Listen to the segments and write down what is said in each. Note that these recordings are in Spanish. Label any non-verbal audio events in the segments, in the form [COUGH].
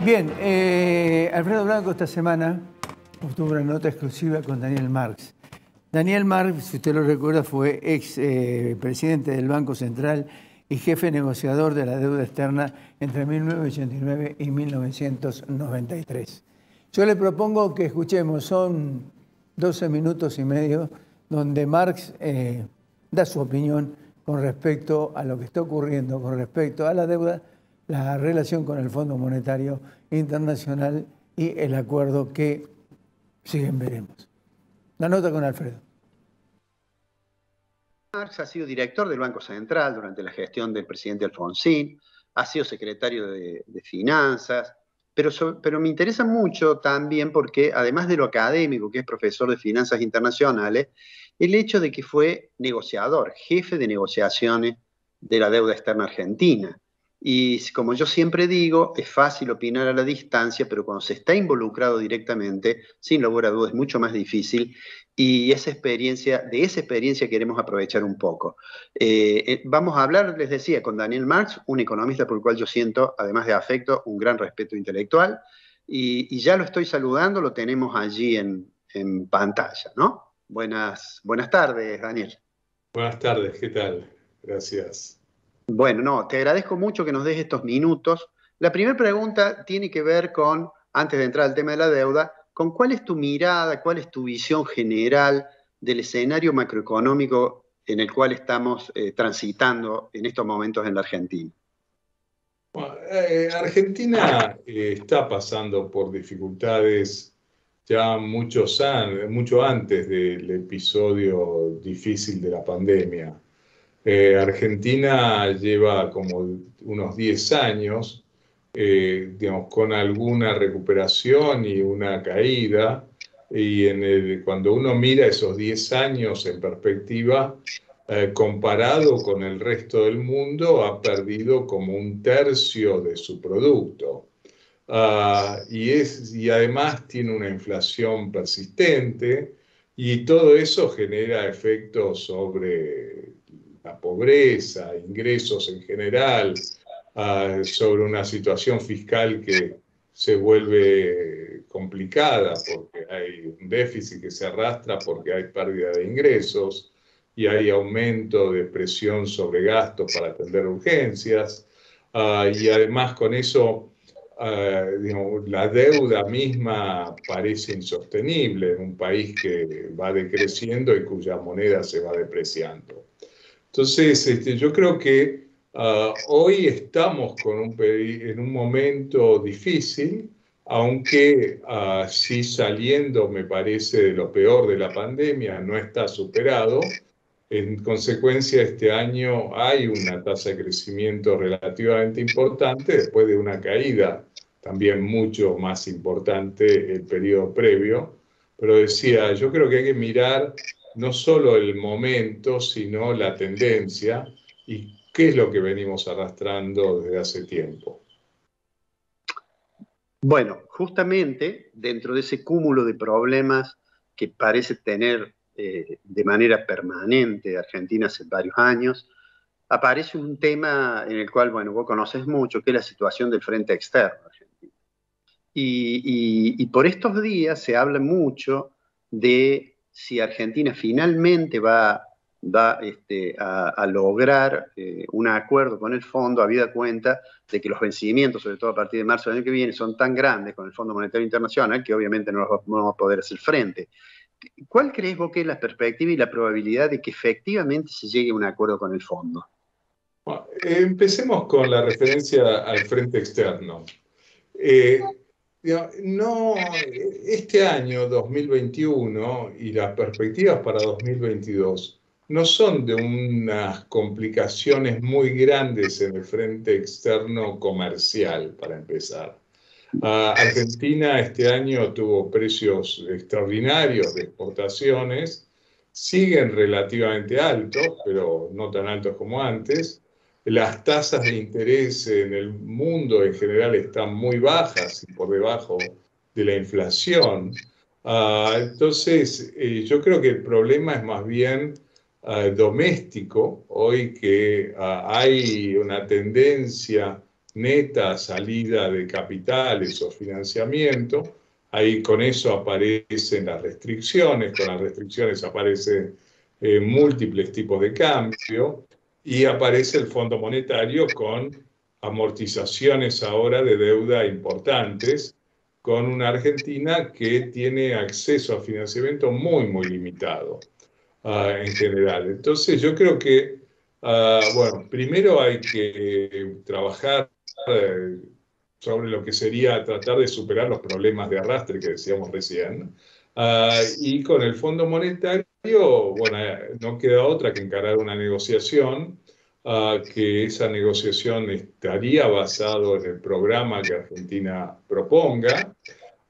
Bien, eh, Alfredo Blanco esta semana obtuvo una nota exclusiva con Daniel Marx. Daniel Marx, si usted lo recuerda, fue ex eh, presidente del Banco Central y jefe negociador de la deuda externa entre 1989 y 1993. Yo le propongo que escuchemos, son 12 minutos y medio, donde Marx eh, da su opinión con respecto a lo que está ocurriendo, con respecto a la deuda, la relación con el Fondo Monetario Internacional y el acuerdo que siguen veremos. La nota con Alfredo. Marx ha sido director del Banco Central durante la gestión del presidente Alfonsín, ha sido secretario de, Finanzas, pero, pero, me interesa mucho también porque, además de lo académico, que es profesor de Finanzas Internacionales, el hecho de que fue negociador, jefe de negociaciones de la deuda externa argentina. Y como yo siempre digo, es fácil opinar a la distancia, pero cuando se está involucrado directamente, sin lugar a dudas, es mucho más difícil. Y esa experiencia, de esa experiencia queremos aprovechar un poco. Eh, eh, vamos a hablar, les decía, con Daniel Marx, un economista por el cual yo siento, además de afecto, un gran respeto intelectual. Y, ya lo estoy saludando, lo tenemos allí en, en pantalla, ¿no? Buenas, buenas tardes, Daniel. Buenas tardes, ¿qué tal? Gracias. Bueno, no, te agradezco mucho que nos des estos minutos. La primera pregunta tiene que ver con, antes de entrar al tema de la deuda, con cuál es tu mirada, cuál es tu visión general del escenario macroeconómico en el cual estamos eh, transitando en estos momentos en la Argentina. Eh, Argentina eh, está pasando por dificultades ya muchos años, mucho antes del episodio difícil de la pandemia. Eh, Argentina lleva como unos 10 años, eh, digamos, con alguna recuperación y una caída, y cuando uno mira esos 10 años en perspectiva, eh, comparado con el resto del mundo, ha perdido como un tercio de su producto. Ah, y, es, y además tiene una inflación persistente y todo eso genera efectos sobre la pobreza, ingresos en general, ah, sobre una situación fiscal que se vuelve complicada porque hay un déficit que se arrastra porque hay pérdida de ingresos y hay aumento de presión sobre gastos para atender urgencias. Ah, y además con eso ah, la deuda misma parece insostenible en un país que va decreciendo y cuya moneda se va depreciando. Entonces, este, yo creo que ah, hoy estamos en un momento difícil, aunque uh, sí saliendo, me parece, de lo peor de la pandemia, no está superado. En consecuencia, este año hay una tasa de crecimiento relativamente importante después de una caída también mucho más importante el periodo previo. Pero decía, yo creo que hay que mirar no solo el momento, sino la tendencia y qué es lo que venimos arrastrando desde hace tiempo. Bueno, justamente dentro de ese cúmulo de problemas que parece tener eh, de manera permanente Argentina hace varios años, aparece un tema en el cual, bueno, vos conoces mucho, que es la situación del frente externo argentino. y por estos días se habla mucho de si Argentina finalmente va, este, a, lograr eh, un acuerdo con el fondo, habida cuenta de que los vencimientos, sobre todo a partir de marzo del año que viene, son tan grandes con el Fondo Monetario Internacional que obviamente no, vamos a poder hacer frente. ¿Cuál crees vos que es la perspectiva y la probabilidad de que efectivamente se llegue a un acuerdo con el fondo? empecemos con la referencia al frente externo. Eh, no, este año 2021 y las perspectivas para 2022 no son de unas complicaciones muy grandes en el frente externo comercial, para empezar. Ah, Argentina este año tuvo precios extraordinarios de exportaciones, siguen relativamente altos, pero no tan altos como antes, las tasas de interés en el mundo en general están muy bajas y por debajo de la inflación. Ah, entonces, eh, yo creo que el problema es más bien ah, doméstico, hoy que ah, hay una tendencia neta salida de capitales o financiamiento. Ahí con eso aparecen las restricciones, con las restricciones aparecen eh, múltiples tipos de cambio y aparece el Fondo Monetario con amortizaciones ahora de deuda importantes, con una Argentina que tiene acceso a financiamiento muy, muy limitado uh, en general. Entonces yo creo que, uh, bueno, primero hay que trabajar uh, sobre lo que sería tratar de superar los problemas de arrastre que decíamos recién. y con el Fondo Monetario, bueno, no queda otra que encarar una negociación que esa negociación estaría basado en el programa que Argentina proponga.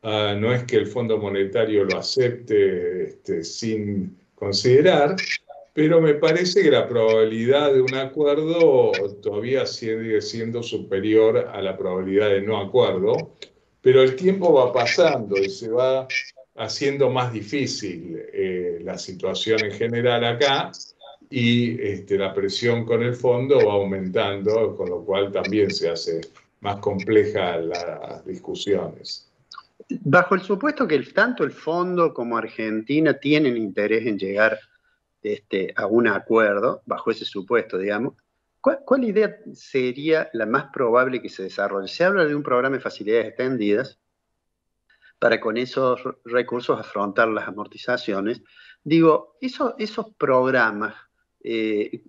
no es que el Fondo Monetario lo acepte este, sin considerar, pero me parece que la probabilidad de un acuerdo todavía sigue siendo superior a la probabilidad de no acuerdo, pero el tiempo va pasando y se va haciendo más difícil eh, la situación en general acá y este, la presión con el fondo va aumentando, con lo cual también se hace más compleja las discusiones. Bajo el supuesto que tanto el fondo como Argentina tienen interés en llegar este, a un acuerdo, bajo ese supuesto, digamos, ¿cuál, ¿cuál, idea sería la más probable que se desarrolle? Se habla de un programa de facilidades extendidas para con esos recursos afrontar las amortizaciones. Digo, eso, esos programas eh,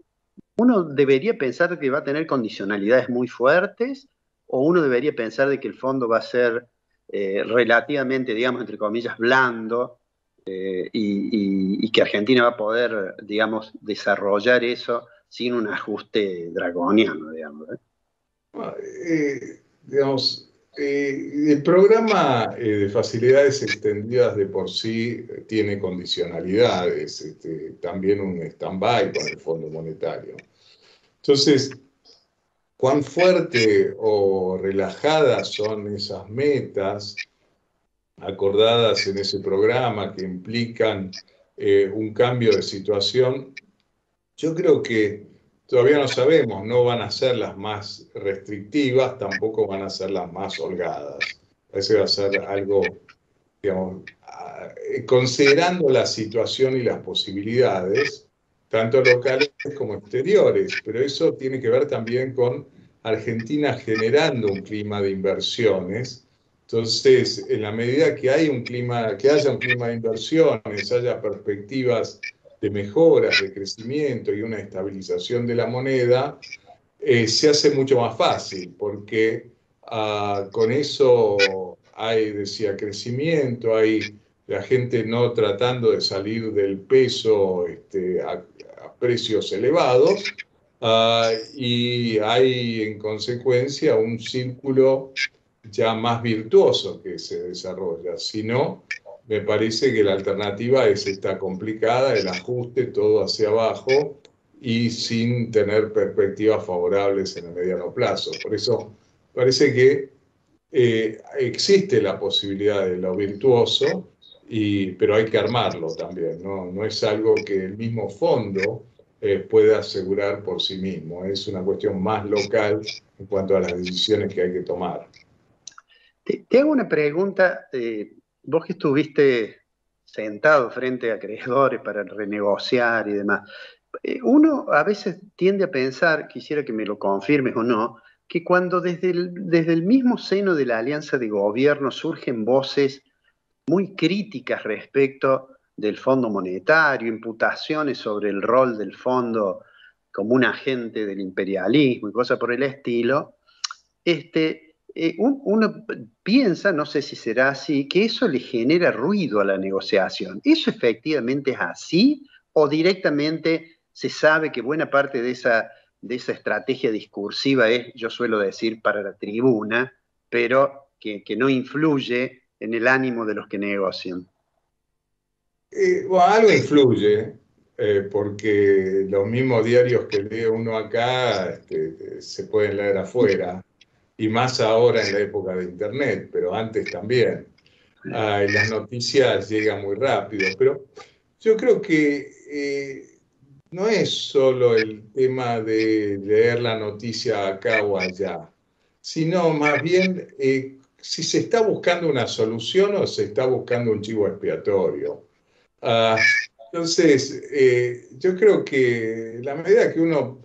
uno debería pensar que va a tener condicionalidades muy fuertes o uno debería pensar de que el fondo va a ser eh, relativamente, digamos, entre comillas, blando eh, y, que Argentina va a poder, digamos, desarrollar eso sin un ajuste dragoniano, digamos. Ah, digamos, el programa de facilidades extendidas de por sí tiene condicionalidades, este, también un stand-by con el Fondo Monetario. Entonces, cuán fuerte o relajadas son esas metas acordadas en ese programa que implican eh, un cambio de situación, yo creo que todavía no sabemos, no van a ser las más restrictivas, tampoco van a ser las más holgadas. Que va a ser algo, digamos, ah, considerando la situación y las posibilidades, tanto locales como exteriores, pero eso tiene que ver también con Argentina generando un clima de inversiones. Entonces, en la medida que que haya un clima de inversiones, haya perspectivas de mejoras, de crecimiento y una estabilización de la moneda, eh, se hace mucho más fácil, porque ah, con eso hay, decía, crecimiento, hay la gente no tratando de salir del peso este, a, precios elevados, ah, y hay en consecuencia un círculo ya más virtuoso que se desarrolla. Si no, me parece que la alternativa es esta complicada, el ajuste todo hacia abajo y sin tener perspectivas favorables en el mediano plazo. Por eso parece que eh, existe la posibilidad de lo virtuoso, y, pero hay que armarlo también, ¿no? No es algo que el mismo fondo eh, pueda asegurar por sí mismo, es una cuestión más local en cuanto a las decisiones que hay que tomar. Te, hago una pregunta. Eh, vos que estuviste sentado frente a acreedores para renegociar y demás, eh, uno a veces tiende a pensar, quisiera que me lo confirmes o no, que cuando desde el, desde el mismo seno de la alianza de gobierno surgen voces muy críticas respecto del Fondo Monetario, imputaciones sobre el rol del fondo como un agente del imperialismo y cosas por el estilo, este, eh, uno piensa, no sé si será así, que eso le genera ruido a la negociación. ¿Eso efectivamente es así o directamente se sabe que buena parte de esa, de esa estrategia discursiva es, yo suelo decir, para la tribuna, pero que, no influye en el ánimo de los que negocian? Eh, bueno, algo influye, eh, porque los mismos diarios que lee uno acá este, se pueden leer afuera y más ahora en la época de Internet, pero antes también. las noticias llegan muy rápido, pero yo creo que eh, no es solo el tema de leer la noticia acá o allá, sino más bien eh, si se está buscando una solución o se está buscando un chivo expiatorio. Ah, entonces, eh, yo creo que la medida que uno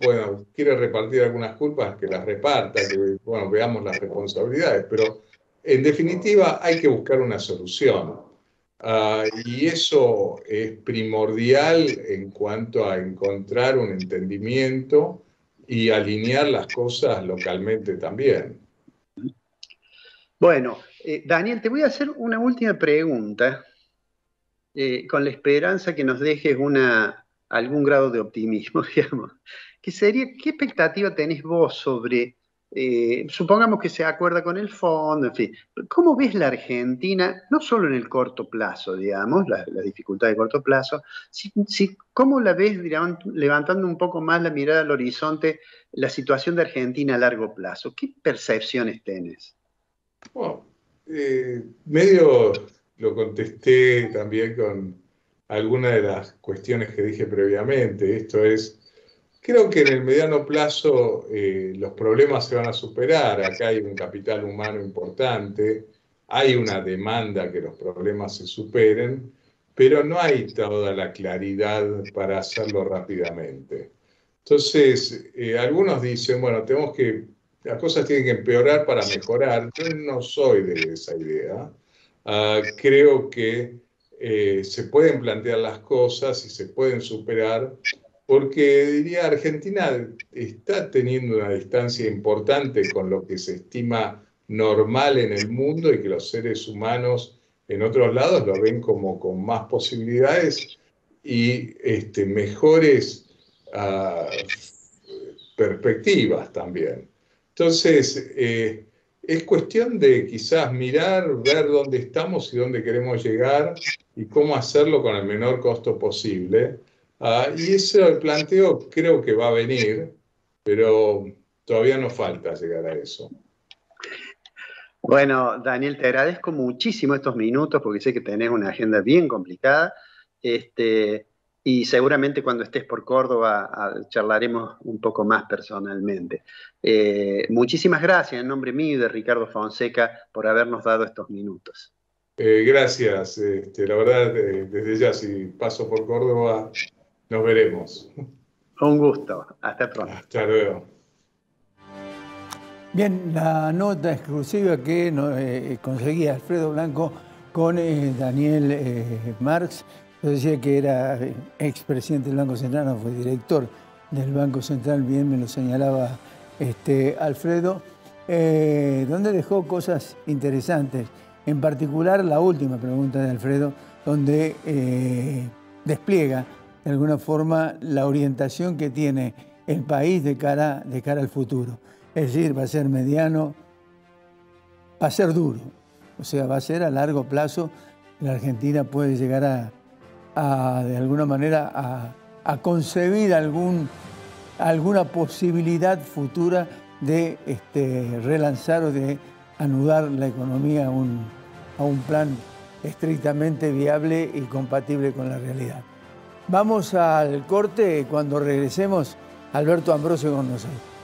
quiere repartir algunas culpas, que las reparta, que bueno, veamos las responsabilidades, pero en definitiva hay que buscar una solución. Ah, y eso es primordial en cuanto a encontrar un entendimiento y alinear las cosas localmente también. Bueno, eh, Daniel, te voy a hacer una última pregunta eh, con la esperanza que nos dejes una, algún grado de optimismo, [LAUGHS] digamos. ¿Qué sería, qué expectativa tenés vos sobre, eh, supongamos que se acuerda con el fondo, en fin, ¿cómo ves la Argentina, no solo en el corto plazo, digamos, la, dificultad de corto plazo, si, cómo la ves, levantando un poco más la mirada al horizonte, la situación de Argentina a largo plazo? ¿Qué percepciones tenés? Bueno, eh, medio lo contesté también con algunas de las cuestiones que dije previamente. Esto es, creo que en el mediano plazo eh, los problemas se van a superar. Acá hay un capital humano importante, hay una demanda que los problemas se superen, pero no hay toda la claridad para hacerlo rápidamente. Entonces, eh, algunos dicen, bueno, tenemos que, las cosas tienen que empeorar para mejorar. Yo no soy de esa idea. Ah, creo que eh, se pueden plantear las cosas y se pueden superar, porque diría Argentina está teniendo una distancia importante con lo que se estima normal en el mundo y que los seres humanos en otros lados lo ven como con más posibilidades y este, mejores ah, perspectivas también. Entonces, eh, es cuestión de quizás mirar, ver dónde estamos y dónde queremos llegar y cómo hacerlo con el menor costo posible. Ah, y ese planteo creo que va a venir, pero todavía nos falta llegar a eso. Bueno, Daniel, te agradezco muchísimo estos minutos porque sé que tenés una agenda bien complicada. Este, y seguramente cuando estés por Córdoba charlaremos un poco más personalmente. Eh, muchísimas gracias en nombre mío y de Ricardo Fonseca por habernos dado estos minutos. Eh, gracias, este, la verdad, eh, desde ya si paso por Córdoba, nos veremos. Un gusto, hasta pronto. Hasta luego. Bien, la nota exclusiva que conseguía Alfredo Blanco con Daniel Marx yo decía que era expresidente del Banco Central, no fue director del Banco Central, bien me lo señalaba este, Alfredo, eh, donde dejó cosas interesantes. En particular, la última pregunta de Alfredo, donde eh, despliega de alguna forma la orientación que tiene el país de cara, de cara al futuro. Es decir, va a ser mediano, va a ser duro, o sea, va a ser a largo plazo. La Argentina puede llegar a de alguna manera, a, concebir algún, alguna posibilidad futura de este, relanzar o de anudar la economía a un, a un plan estrictamente viable y compatible con la realidad. Vamos al corte, cuando regresemos, Alberto Ambrosio con nosotros.